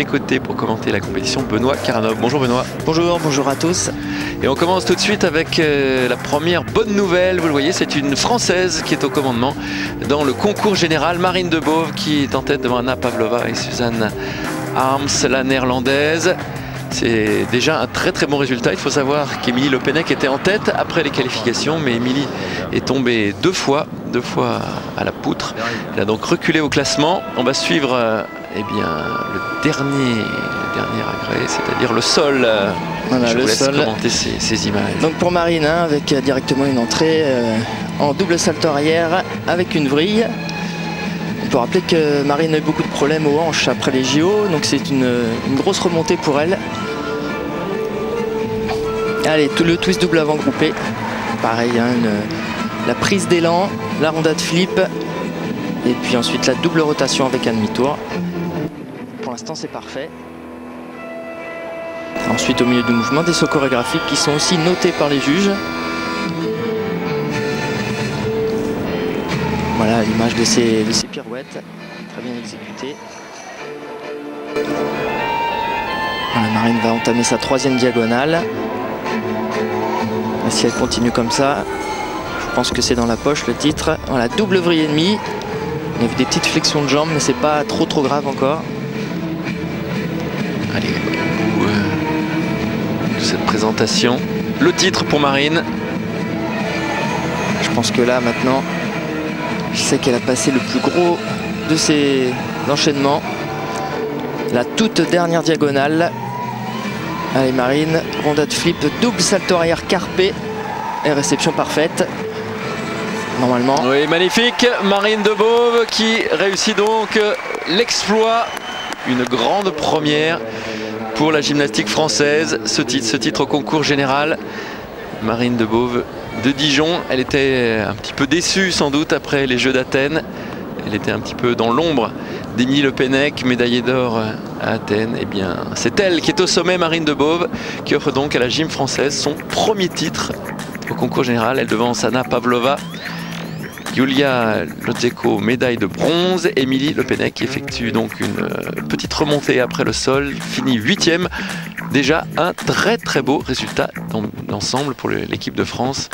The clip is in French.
mes côtés pour commenter la compétition, Benoît Karanov. Bonjour Benoît. Bonjour, bonjour à tous. Et on commence tout de suite avec euh, la première bonne nouvelle. Vous le voyez, c'est une Française qui est au commandement dans le concours général. Marine Debove qui est en tête devant Anna Pavlova et Suzanne Arms, la néerlandaise. C'est déjà un très très bon résultat. Il faut savoir qu'Emilie Lopenec était en tête après les qualifications, mais Émilie est tombée deux fois, deux fois à la poutre. Elle a donc reculé au classement. On va suivre euh, eh bien, le dernier, le dernier agrès, c'est-à-dire le sol. Voilà, Je le vous laisse sol. commenter ces, ces images. Donc pour Marine, hein, avec euh, directement une entrée euh, en double salto arrière avec une vrille. On peut rappeler que Marine a eu beaucoup de problèmes aux hanches après les JO, donc c'est une, une grosse remontée pour elle. Allez, tout le twist double avant groupé. Pareil, hein, une- la prise d'élan, la rondade flip, et puis ensuite la double rotation avec un demi-tour. Pour l'instant, c'est parfait. Ensuite, au milieu du mouvement, des sauts chorégraphiques qui sont aussi notés par les juges. Voilà l'image de ces, de ces pirouettes, très bien exécutées. Voilà, Marine va entamer sa troisième diagonale. Si elle continue comme ça, je pense que c'est dans la poche le titre. Voilà, double vrille et demi. On a vu des petites flexions de jambes, mais c'est pas trop trop grave encore. Allez, au bout de cette présentation, le titre pour Marine. Je pense que là maintenant, je sais qu'elle a passé le plus gros de ses enchaînements. La toute dernière diagonale. Allez Marine, rondade flip, double salto arrière carpé et réception parfaite. Normalement, Oui, magnifique. Marine Debove qui réussit donc l'exploit. Une grande première pour la gymnastique française. Ce titre, au concours général. Marine Debove de Dijon. Elle était un petit peu déçue sans doute après les Jeux d'Athènes. Elle était un petit peu dans l'ombre d'Émilie Le Pennec, médaillée d'or à Athènes. Eh bien, c'est elle qui est au sommet, Marine Debove, qui offre donc à la gym française son premier titre au concours général. Elle devance Anna Pavlova. Yulia Lodzeko, médaille de bronze. Émilie Le Pennec qui effectue donc une euh, petite remontée après le sol, finit huitième. Déjà un très très beau résultat dans l'ensemble pour l'équipe de France.